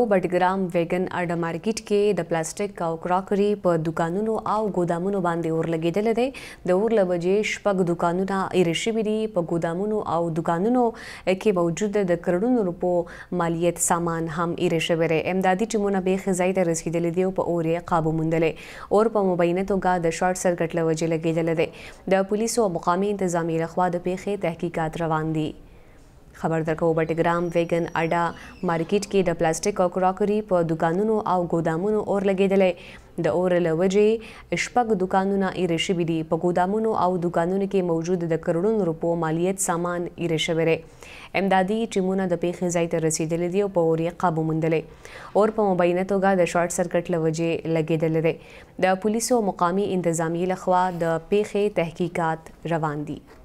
او بټګرام ویګن اډه مارکیټ کې د پلاستیک او کراکري په دوکانونو او ګودامونو باندې اور لګیدلی دی د اور له وجې شپږ دوکانونه ایره شوي دي په ګودامونو او دوکانونو کې موجود د کروړونو روپو مالیت سامان هم ایره شوی دی امدادي ټیمونه بیخې ځای ته رسیدلی دی او په اور یې قابو موندلی اور په مبینه توګه د شارټ سرکټ له وجې لګیدلی دی د پولیسو او مقامي انتظامیې لخوا د پیښې تحقیقات روان دي خبر درکوو بټګرام ویګن اډا مارکیټ کې د پلاستیک او کراکري په دوکانونو او ګودامونو اور لګیدلی د اور له وجې شپږ دوکانونه ایره شوي دي په ګودامونو او دوکانونو کې موجود د کروړونو روپو مالیت سامان ایره شوی دی امدادي ټیمونه د پیښې ځای ته رسیدلي دي او په اور یې قابو موندلی اور په مبینه توګه د شارټ سرکټ له وجې لګیدلی دی د پولیسو مقامي انتظامیې لخوا د پیښې تحقیقات روان دي